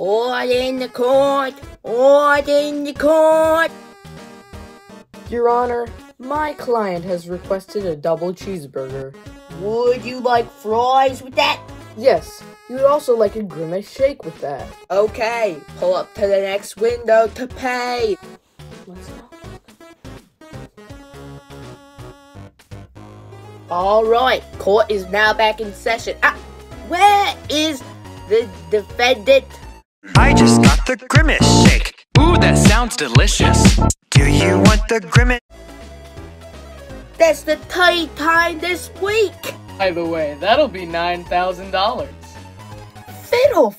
Order in the court! Order in the court! Your Honor, my client has requested a double cheeseburger. Would you like fries with that? Yes, you would also like a grimace shake with that. Okay, pull up to the next window to pay. Alright, court is now back in session. Ah, where is the defendant? I just got the grimace shake. Ooh, that sounds delicious. Do you want the grimace? That's the third time this week! By the way, that'll be $9,000. Fiddle!